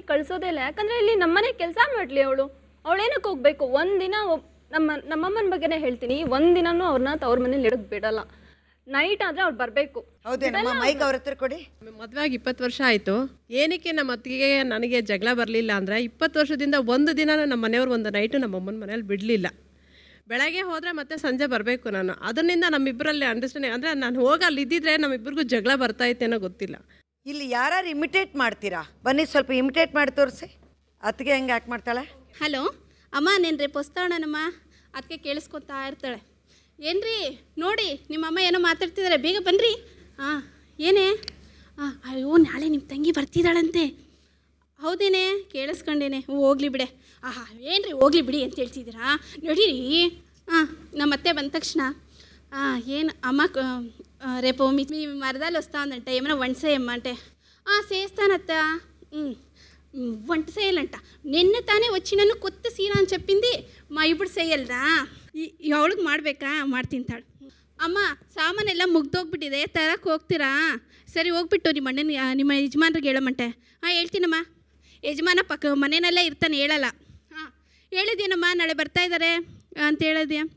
ಮನೆಗೆ ಕಳ್ಸೋದೇ ಇಲ್ಲ. ಯಾಕಂದ್ರೆ ಇಲ್ಲಿ ನಮ್ಮನೆ ಕೆಲಸ ಮಾಡ್ಲಿ ಅವಳು. ಅವಳೇನಕ್ಕೆ ಹೋಗ್ಬೇಕು? ಒಂದಿನ ಒಬ್- ನಮ್ಮ ನಮ್ಮಮ್ಮನ ಬಗ್ಗೆನೇ ಹೇಳ್ತೀನಿ. ಒಂದಿನೂ ಅವ್ರನ್ನ ತವ್ರ ಮನೇಲಿ ಇಡಕ್ ಬಿಡಲ್ಲ. ನೈಟ್ ಆದ್ರೆ ಅವ್ರು ಬರಬೇಕು. ಹೌದೇನಮ್ಮ ಮೈಕ್ ಅವ್ರ ಹತ್ರ ಕೊಡಿ. ಮದುವೆ ಆಗಿ ಇಪ್ಪತ್ತು ವರ್ಷ ಆಯಿತು. ಏನಕ್ಕೆ ನಮ್ಮ ಅತ್ತಿಗೆ ನನಗೆ ಜಗಳ ಬರಲಿಲ್ಲ ಅಂದರೆ ಇಪ್ಪತ್ತು ವರ್ಷದಿಂದ ಒಂದು ದಿನ ನಮ್ಮ ಮನೆಯವ್ರು ಒಂದು ನೈಟು ನಮ್ಮ ಅಮ್ಮನ ಮನೇಲಿ ಬಿಡಲಿಲ್ಲ. ಬೆಳಗ್ಗೆ ಹೋದರೆ ಮತ್ತೆ ಸಂಜೆ ಬರಬೇಕು ನಾನು. ಅದರಿಂದ ನಮ್ಮಿಬ್ಬರಲ್ಲಿ ಅಂಡರ್ಸ್ಟ್ಯಾಂಡಿಂಗ್ ಅಂದರೆ ನಾನು ಹೋಗಿ ಅಲ್ಲಿ ಇದ್ದಿದ್ರೆ ನಮ್ಮಿಬ್ಬರಿಗೂ ಜಗಳ ಬರ್ತಾ ಇತ್ತೇನೋ ಗೊತ್ತಿಲ್ಲ. ಇಲ್ಲಿ ಯಾರು ಇಮಿಟೇಟ್ ಮಾಡ್ತೀರಾ? ಬನ್ನಿ ಸ್ವಲ್ಪ ಇಮಿಟೇಟ್ ಮಾಡಿ ತೋರಿಸಿ. ಅತ್ತಿಗೆ ಹೆಂಗೆ ಯಾಕೆ ಮಾಡ್ತಾಳೆ? ಹಲೋ, ಅಮ್ಮ ನೇನ್ರಿ ಪೊಸ್ತಾವಣನಮ್ಮ ಅದಕ್ಕೆ ಕೇಳಿಸ್ಕೊತಾ ಇರ್ತಾಳೆ. ಏನ್ರಿ, ನೋಡಿ, ನಿಮ್ಮ ಅಮ್ಮ ಏನೋ ಮಾತಾಡ್ತಿದ್ದಾರೆ ಬೇಗ ಬನ್ನಿರಿ ಹಾಂ ಏನೇ? ಹಾಂ ಅಯ್ಯೋ, ನಾಳೆ ನಿಮ್ಮ ತಂಗಿ ಬರ್ತಿದ್ದಾಳಂತೆ ಹೌದೇನೆ? ಕೇಳಿಸ್ಕೊಂಡೇನೆ. ಹೋಗ್ಲಿ ಬಿಡೆ. ಆಹಾ, ಏನ್ರಿ, ಹೋಗ್ಲಿ ಬಿಡಿ ಅಂತ ಹೇಳ್ತಿದ್ದೀರಾ? ನೋಡಿರಿ. ಹಾಂ ನಮ್ಮ ಅತ್ತೆ ಬಂದ ತಕ್ಷಣ ಹಾಂ ಏನು అమ్మ ఆ, రేపు మీ మీ మరదాలు వస్తా ఉందంట ఏమైనా వంట చేయమ్మంటే "ఆ, చేస్తానత్త "ఉమ్, ఉమ్, వంట చేయాలంట నిన్న తానే వచ్చి నన్ను కొత్త సీర అని చెప్పింది మా ఇప్పుడు చేయాలరా ಅವಳಿಗೆ ಮಾಡಬೇಕಾ ಮಾಡ್ತಿಂತಾಳು ಅಮ್ಮ ಸಾಮಾನೆಲ್ಲ ಮುಗ್ದೋಗ್ಬಿಟ್ಟಿದೆ ತರಕ್ಕೆ ಹೋಗ್ತೀರಾ ಸರಿ ಹೋಗ್ಬಿಟ್ಟು ನಿಮ್ಮ ಅಣ್ಣನ ನಿಮ್ಮ ಯಜಮಾನ್ರಿಗೆ ಹೇಳಮಂಟೆ ಹಾಂ ಹೇಳ್ತೀನಮ್ಮ ಯಜಮಾನ ಪಕ್ಕ ಮನೆಯಲ್ಲೇ ಇರ್ತಾನೆ ಹೇಳಲ್ಲ ಹಾಂ ಹೇಳಿದ್ದೀನಮ್ಮ ನಾಳೆ ಬರ್ತಾ ಇದ್ದಾರೆ ಅಂತ ಹೇಳಿದ್ಯಾ ಹ್ಞೂ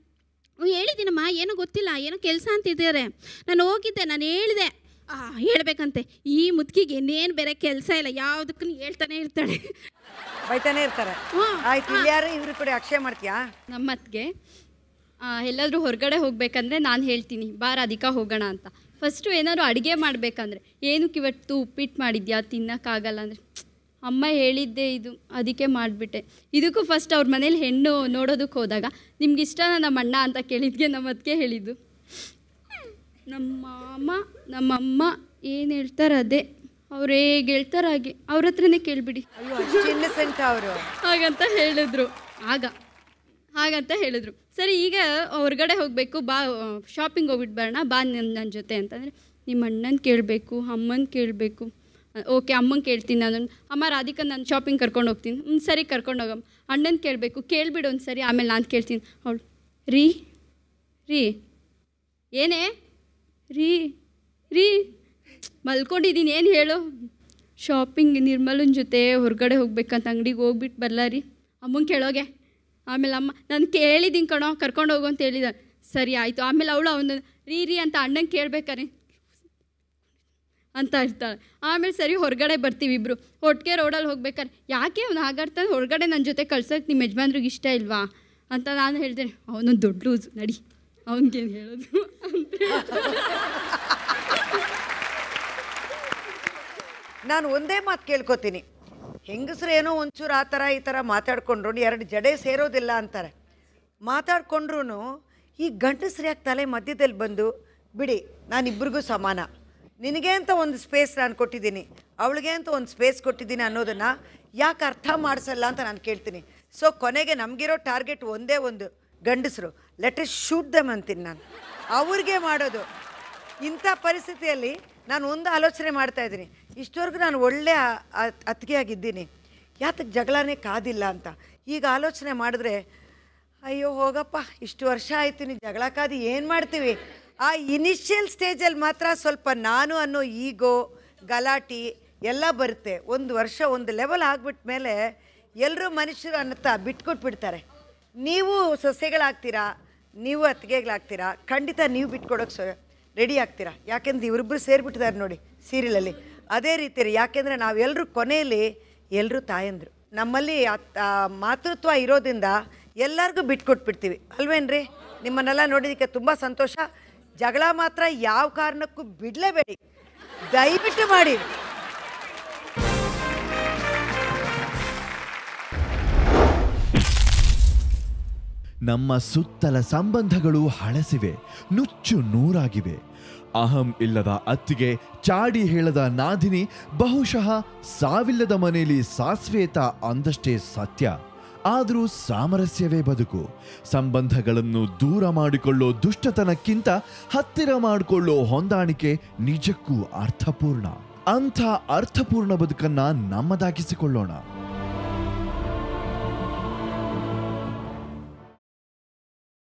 ಹೇಳಿದ್ದೀನಮ್ಮ ಏನೂ ಗೊತ್ತಿಲ್ಲ ಏನೋ ಕೆಲಸ ಅಂತಿದ್ದಾರೆ ನಾನು ಹೋಗಿದ್ದೆ ನಾನು ಹೇಳಿದೆ ಆ ಹೇಳ್ಬೇಕಂತೆ. ಈ ಮುದುಕಿಗೆ ಇನ್ನೇನು ಬೇರೆ ಕೆಲಸ ಇಲ್ಲ ಯಾವುದಕ್ಕೂ ಹೇಳ್ತಾನೆ ಇರ್ತಾಳೆ. ಬೈತಾನೆ ಇರ್ತಾರೆ. ಆಯ್ತು ಯಾರು ಇವ್ರ ಕಡೆ ಅಕ್ಷಯ ಮಾಡ್ತೀಯಾ? ನಮ್ಮತ್ಗೆ ಎಲ್ಲಾದರೂ ಹೊರಗಡೆ ಹೋಗ್ಬೇಕಂದ್ರೆ ನಾನು ಹೇಳ್ತೀನಿ ಬಾರ ಅಧಿಕ ಹೋಗೋಣ ಅಂತ. ಫಸ್ಟು ಏನಾದ್ರು ಅಡುಗೆ ಮಾಡಬೇಕಂದ್ರೆ ಏನಕ್ಕೆ ಇವತ್ತು ಉಪ್ಪಿಟ್ಟು ಮಾಡಿದ್ಯಾ ತಿನ್ನೋಕ್ಕಾಗಲ್ಲ ಅಂದರೆ ಅಮ್ಮ ಹೇಳಿದ್ದೆ ಇದು ಅದಕ್ಕೆ ಮಾಡಿಬಿಟ್ಟೆ. ಇದಕ್ಕೂ ಫಸ್ಟ್ ಅವ್ರ ಮನೇಲಿ ಹೆಣ್ಣು ನೋಡೋದಕ್ಕೆ ಹೋದಾಗ ನಿಮ್ಗೆ ಇಷ್ಟನಾ ನಮ್ಮ ಅಣ್ಣ ಅಂತ ಕೇಳಿದ್ಗೆ ನಮ್ಮ ಅದಕ್ಕೆ ಹೇಳಿದ್ದು. ನಮ್ಮ ಅಮ್ಮ ನಮ್ಮಮ್ಮ ಏನು ಹೇಳ್ತಾರೆ ಅದೇ. ಅವ್ರು ಹೇಗೆ ಹೇಳ್ತಾರೆ ಹಾಗೆ. ಅವ್ರ ಹತ್ರನೇ ಕೇಳಿಬಿಡಿ. ಹಾಗಂತ ಹೇಳಿದ್ರು. ಆಗ ಹಾಗಂತ ಹೇಳಿದ್ರು. ಸರಿ ಈಗ ಹೊರಗಡೆ ಹೋಗಬೇಕು ಬಾ ಶಾಪಿಂಗ್ ಹೋಗ್ಬಿಟ್ಟು ಬರೋಣ ಬಾ ನನ್ನ ನನ್ನ ಜೊತೆ ಅಂತಂದರೆ ನಿಮ್ಮ ಅಣ್ಣನ ಕೇಳಬೇಕು ಅಮ್ಮನ ಕೇಳಬೇಕು. ಓಕೆ ಅಮ್ಮಂಗೆ ಕೇಳ್ತೀನಿ ನಾನು ಅಮ್ಮ ರಾಧಿಕಾ ನಾನು ಶಾಪಿಂಗ್ ಕರ್ಕೊಂಡು ಹೋಗ್ತೀನಿ. ಹ್ಞೂ ಸರಿ ಕರ್ಕೊಂಡು ಹೋಗಮ್ಮ. ಅಣ್ಣನ ಕೇಳಬೇಕು. ಕೇಳಿಬಿಡು ಒಂದು ಸರಿ, ಆಮೇಲೆ ನಾನು ಕೇಳ್ತೀನಿ. ಅವಳು, ರೀ ರೀ. ಏನೇ? ರೀ ರೀ. ಮಲ್ಕೊಂಡಿದ್ದೀನಿ ಏನು ಹೇಳು? ಶಾಪಿಂಗ್ ನಿರ್ಮಲನ ಜೊತೆ ಹೊರಗಡೆ ಹೋಗ್ಬೇಕಂತ ಅಂಗಡಿಗೆ ಹೋಗ್ಬಿಟ್ಟು ಬರಲ್ಲ ರೀ. ಅಮ್ಮಂಗೆ ಕೇಳೋಗೆ. ಆಮೇಲೆ ಅಮ್ಮ, ನಾನು ಕೇಳಿದ್ದೀನಿ ಕಣೋ, ಕರ್ಕೊಂಡು ಹೋಗು ಅಂತ ಹೇಳಿದ ಸರಿ, ಆಯಿತು. ಆಮೇಲೆ ಅವಳು ಅವನು ರೀ ರೀ ಅಂತ ಅಣ್ಣಂಗೆ ಕೇಳ್ಬೇಕಾರೆ ಅಂತ ಇರ್ತಾಳೆ ಆಮೇಲೆ ಸರಿ, ಹೊರಗಡೆ ಬರ್ತೀವಿ ಇಬ್ಬರು ಒಟ್ಟಿಗೆ ರೋಡಲ್ಲಿ ಹೋಗ್ಬೇಕಾರೆ ಯಾಕೆ ಅವ್ನು ಹಾಗಾಡ್ತಾನೆ ಹೊರಗಡೆ ನನ್ನ ಜೊತೆ ಕಳ್ಸೋಕ್ಕೆ ನಿಮ್ಮ ಯಜಮಾನ್ರಿಗೆ ಇಷ್ಟ ಇಲ್ವಾ? ಅಂತ ನಾನು ಹೇಳ್ತೇನೆ ಅವನೊಂದು ದೊಡ್ಡ ಲೂಸ್ ನಡಿ. ಅವನಿಗೇನು ಹೇಳೋದು? ಅಂತ ನಾನು ಒಂದೇ ಮಾತು ಕೇಳ್ಕೊತೀನಿ. ಹೆಂಗಸರು ಏನೋ ಒಂಚೂರು ಆ ಥರ ಈ ಥರ ಮಾತಾಡ್ಕೊಂಡ್ರು ಎರಡು ಜಡೆ ಸೇರೋದಿಲ್ಲ ಅಂತಾರೆ. ಮಾತಾಡ್ಕೊಂಡ್ರು ಈ ಗಂಡಸ್ರು ತಲೆ ಮಧ್ಯದಲ್ಲಿ ಬಂದು, ಬಿಡಿ ನಾನಿಬ್ಬರಿಗೂ ಸಮಾನ. ನಿನಗೆ ಅಂತ ಒಂದು ಸ್ಪೇಸ್ ನಾನು ಕೊಟ್ಟಿದ್ದೀನಿ, ಅವಳಿಗೆ ಅಂತ ಒಂದು ಸ್ಪೇಸ್ ಕೊಟ್ಟಿದ್ದೀನಿ ಅನ್ನೋದನ್ನು ಯಾಕೆ ಅರ್ಥ ಮಾಡಿಸಲ್ಲ ಅಂತ ನಾನು ಕೇಳ್ತೀನಿ. ಸೊ ಕೊನೆಗೆ ನಮಗಿರೋ ಟಾರ್ಗೆಟ್ ಒಂದೇ ಒಂದು, ಗಂಡಸರು. ಲೆಟ್ ಇಸ್ ಶೂಟ್ ದಮ್ ಅಂತೀನಿ ನಾನು. ಅವ್ರಿಗೆ ಮಾಡೋದು. ಇಂಥ ಪರಿಸ್ಥಿತಿಯಲ್ಲಿ ನಾನು ಒಂದು ಆಲೋಚನೆ ಮಾಡ್ತಾ ಇದ್ದೀನಿ. ಇಷ್ಟವರೆಗೂ ನಾನು ಒಳ್ಳೆ ಅತ್ತಿಗೆಯಾಗಿದ್ದೀನಿ ಯಾತಕ್ಕೆ ಜಗಳನೇ ಕಾದಿಲ್ಲ ಅಂತ. ಈಗ ಆಲೋಚನೆ ಮಾಡಿದ್ರೆ, ಅಯ್ಯೋ, ಹೋಗಪ್ಪ, ಇಷ್ಟು ವರ್ಷ ಆಯ್ತು ಜಗಳ ಕಾದಿ, ಏನು ಮಾಡ್ತೀವಿ? ಆ ಇನಿಷಿಯಲ್ ಸ್ಟೇಜಲ್ಲಿ ಮಾತ್ರ ಸ್ವಲ್ಪ ನಾನು ಅನ್ನೋ ಈಗೋ ಗಲಾಟಿ ಎಲ್ಲ ಬರುತ್ತೆ. ಒಂದು ವರ್ಷ ಒಂದು ಲೆವೆಲ್ ಆಗ್ಬಿಟ್ಟ ಮೇಲೆ ಎಲ್ಲರೂ ಮನುಷ್ಯರು ಅನ್ನತ್ತ ಬಿಟ್ಕೊಟ್ಬಿಡ್ತಾರೆ ನೀವು ಸೊಸೆಗಳಾಗ್ತೀರಾ? ನೀವು ಅತ್ತಿಗೆಗಳಾಗ್ತೀರಾ? ಖಂಡಿತ ನೀವು ಬಿಟ್ಕೊಡೋಕೆ ಸೊ ರೆಡಿ ಆಗ್ತೀರಾ? ಯಾಕೆಂದ್ರೆ ಇವರಿಬ್ಬರು ಸೇರಿಬಿಟ್ಟಿದ್ದಾರೆ ನೋಡಿ ಸೀರಿಯಲಲ್ಲಿ. ಅದೇ ರೀತಿ ಯಾಕೆಂದರೆ ನಾವೆಲ್ಲರೂ ಕೊನೆಯಲ್ಲಿ ಎಲ್ಲರೂ ತಾಯಂದರು. ನಮ್ಮಲ್ಲಿ ಮಾತೃತ್ವ ಇರೋದ್ರಿಂದ ಎಲ್ಲರಿಗೂ ಬಿಟ್ಕೊಟ್ಬಿಡ್ತೀವಿ ಅಲ್ವೇನ್ರಿ? ನಿಮ್ಮನ್ನೆಲ್ಲ ನೋಡಿದ್ದಕ್ಕೆ ತುಂಬ ಸಂತೋಷ. ಜಗಳ ಮಾತ್ರ ಯಾವ ಕಾರಣಕ್ಕೂ ಬಿಡಲೇಬೇಡಿ. ದಯವಿಟ್ಟು ಮಾಡಿ. ನಮ್ಮ ಸುತ್ತಲ ಸಂಬಂಧಗಳು ಹಳಸಿವೆ, ನುಚ್ಚು ನೂರಾಗಿವೆ. ಅಹಂ ಇಲ್ಲದ ಅತ್ತಿಗೆ ಚಾಡಿ ಹೇಳದ ನಾದಿನಿ ಬಹುಶಃ ಸಾವಿಲ್ಲದ ಮನೆಯಲ್ಲಿ ಸಾಸ್ವೇತ ಅಂದಷ್ಟೇ ಸತ್ಯ. ಆದರೂ ಸಾಮರಸ್ಯವೇ ಬದುಕು. ಸಂಬಂಧಗಳನ್ನು ದೂರ ಮಾಡಿಕೊಳ್ಳೋ ದುಷ್ಟತನಕ್ಕಿಂತ ಹತ್ತಿರ ಮಾಡಿಕೊಳ್ಳೋ ಹೊಂದಾಣಿಕೆ ನಿಜಕ್ಕೂ ಅರ್ಥಪೂರ್ಣ. ಅಂಥ ಅರ್ಥಪೂರ್ಣ ಬದುಕನ್ನ ನಮ್ಮದಾಗಿಸಿಕೊಳ್ಳೋಣ.